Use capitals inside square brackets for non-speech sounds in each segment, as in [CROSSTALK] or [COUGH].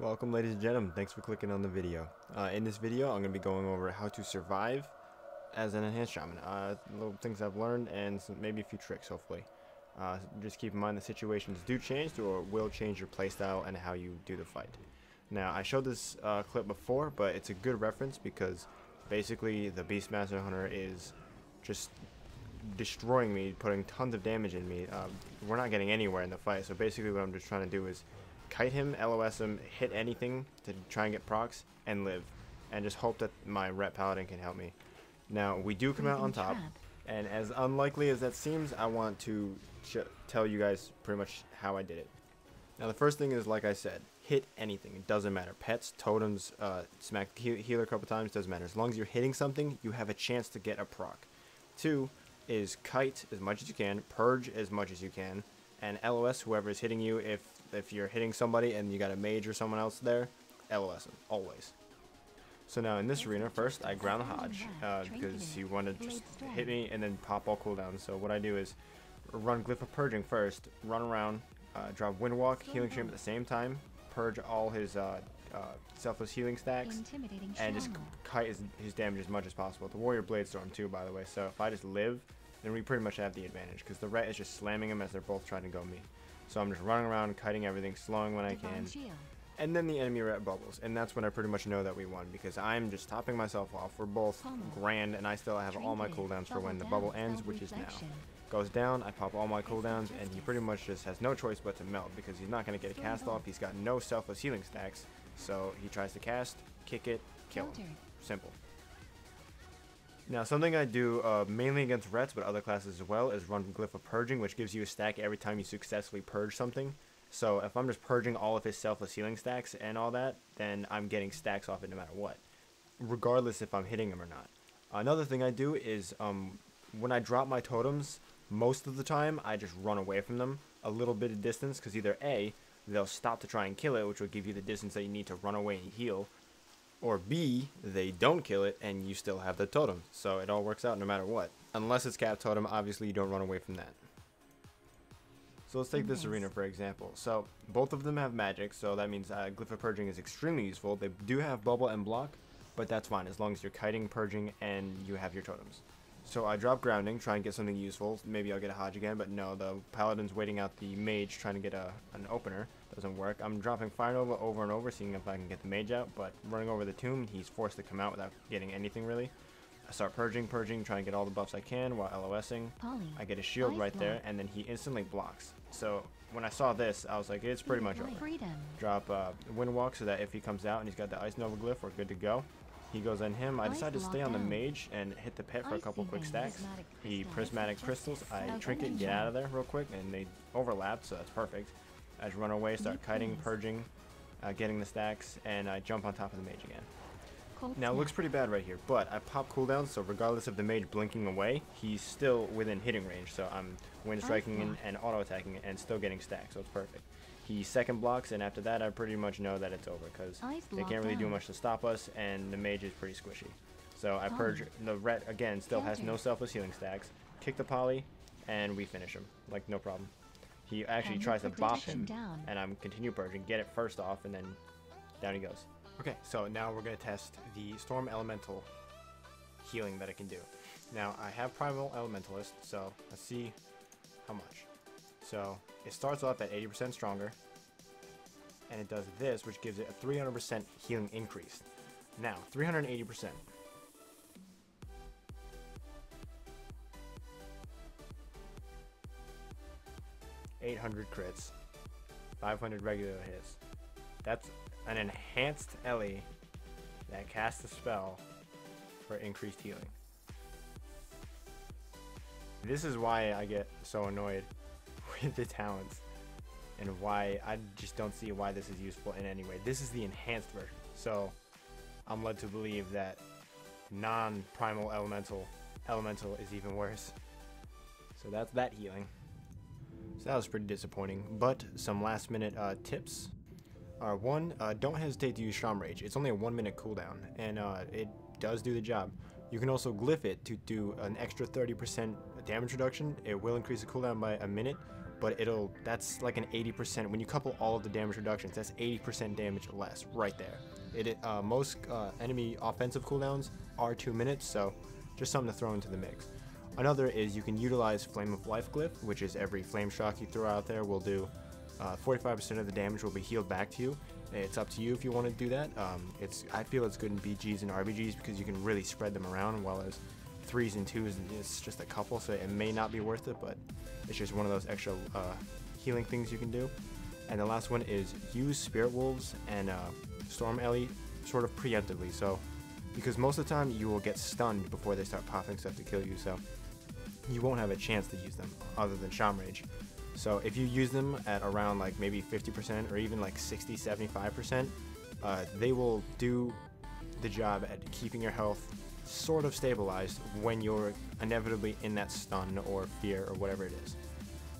Welcome ladies and gentlemen, thanks for clicking on the video. Uh, in this video I'm going to be going over how to survive as an enhanced shaman. Uh, little things I've learned and some, maybe a few tricks hopefully. Uh, just keep in mind the situations do change or will change your playstyle and how you do the fight. Now I showed this uh, clip before but it's a good reference because basically the Beastmaster Hunter is just destroying me, putting tons of damage in me. Uh, we're not getting anywhere in the fight so basically what I'm just trying to do is kite him, LOS him, hit anything to try and get procs, and live. And just hope that my ret paladin can help me. Now, we do come out on top, and as unlikely as that seems, I want to tell you guys pretty much how I did it. Now, the first thing is, like I said, hit anything. It doesn't matter. Pets, totems, uh, smack he healer a couple times, doesn't matter. As long as you're hitting something, you have a chance to get a proc. Two is kite as much as you can, purge as much as you can, and LOS whoever is hitting you if if you're hitting somebody and you got a mage or someone else there, LOS always. So now in this arena, first I ground the HoJ, uh, because he wanted to just hit me and then pop all cooldowns. So what I do is run Glyph of Purging first, run around, uh, drop Windwalk, Healing Stream at the same time, purge all his uh, uh, selfless healing stacks, and just kite his, his, damage as much as possible. The Warrior Blade Storm too, by the way, so if I just live, then we pretty much have the advantage, because the ret is just slamming him as they're both trying to go me. So I'm just running around, kiting everything, slowing when I can. And then the enemy ret bubbles, and that's when I pretty much know that we won, because I'm just topping myself off. We're both grand, and I still have all my cooldowns for when the bubble ends, which is now. Goes down, I pop all my cooldowns, and he pretty much just has no choice but to melt, because he's not going to get a cast off, he's got no selfless healing stacks, so he tries to cast, kick it, kill him. Simple. Now, something I do uh, mainly against Rets, but other classes as well, is run Glyph of Purging, which gives you a stack every time you successfully purge something. So if I'm just purging all of his selfless healing stacks and all that, then I'm getting stacks off it no matter what, regardless if I'm hitting him or not. Another thing I do is um, when I drop my totems, most of the time I just run away from them a little bit of distance because either A, they'll stop to try and kill it, which will give you the distance that you need to run away and heal, or B, they don't kill it and you still have the totem. So it all works out no matter what. Unless it's cap totem, obviously you don't run away from that. So let's take this arena for example. So both of them have magic, so that means uh, Glyph of Purging is extremely useful. They do have bubble and block, but that's fine as long as you're kiting, purging, and you have your totems. So I drop grounding, try and get something useful. Maybe I'll get a HoJ again, but no, the paladin's waiting out the mage trying to get a an opener doesn't work. I'm dropping Fire Nova over and over, seeing if I can get the mage out, but running over the tomb, he's forced to come out without getting anything really. I start purging, purging, trying to get all the buffs I can while LOSing. I get a shield right there, and then he instantly blocks. So when I saw this, I was like, it's pretty much over. Drop uh, Windwalk so that if he comes out and he's got the Ice Nova Glyph, we're good to go. He goes on him. I decide to stay on the mage and hit the pit for a couple quick stacks. He prismatic crystals. I trinket, get out of there real quick, and they overlap, so that's perfect. I just run away, start kiting, purging, uh, getting the stacks, and I jump on top of the mage again. Now it looks pretty bad right here, but I pop cooldown, so regardless of the mage blinking away, he's still within hitting range, so I'm wind striking and, and auto attacking and still getting stacks, so it's perfect. He second blocks, and after that I pretty much know that it's over, because they can't really do much to stop us, and the mage is pretty squishy. So I purge, the ret again still has no selfless healing stacks, kick the poly, and we finish him, like no problem. He actually and tries to bop him, down. and I'm continue purging, get it first off, and then down he goes. Okay, so now we're going to test the Storm Elemental healing that it can do. Now, I have Primal Elementalist, so let's see how much. So, it starts off at 80% stronger, and it does this, which gives it a 300% healing increase. Now, 380%. 800 crits, 500 regular hits. That's an enhanced Ellie that casts a spell for increased healing. This is why I get so annoyed [LAUGHS] with the talents and why I just don't see why this is useful in any way. This is the enhanced version. So I'm led to believe that non-primal elemental elemental is even worse. So that's that healing. That was pretty disappointing. But some last minute uh, tips are one, uh, don't hesitate to use Shaman Rage. It's only a one minute cooldown and uh, it does do the job. You can also glyph it to do an extra 30% damage reduction. It will increase the cooldown by a minute, but it'll that's like an 80% when you couple all of the damage reductions that's 80% damage less right there it uh, most uh, enemy offensive cooldowns are two minutes so just something to throw into the mix another is you can utilize flame of life glyph which is every flame shock you throw out there will do 45% uh, of the damage will be healed back to you it's up to you if you want to do that um, it's I feel it's good in BGs and RBGs because you can really spread them around while as threes and twos it's just a couple so it may not be worth it but it's just one of those extra uh, healing things you can do. And the last one is use Spirit Wolves and uh, Storm Ellie sort of preemptively. So, because most of the time you will get stunned before they start popping stuff to kill you, so you won't have a chance to use them other than Sham Rage. So if you use them at around like maybe 50% or even like 60, 75%, uh, they will do the job at keeping your health sort of stabilized when you're inevitably in that stun or fear or whatever it is.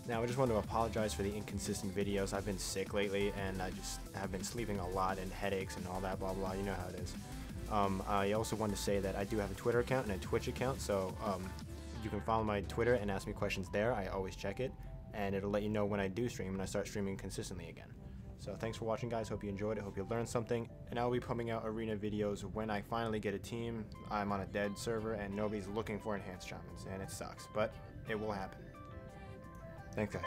Now, I just want to apologize for the inconsistent videos. I've been sick lately, and I just have been sleeping a lot and headaches and all that, blah, blah, you know how it is. Um, I also want to say that I do have a Twitter account and a Twitch account, so um, you can follow my Twitter and ask me questions there. I always check it, and it'll let you know when I do stream and I start streaming consistently again. So thanks for watching guys, hope you enjoyed it, hope you learned something, and I'll be pumping out arena videos when I finally get a team. I'm on a dead server and nobody's looking for enhanced shamans, and it sucks, but it will happen. Thanks guys.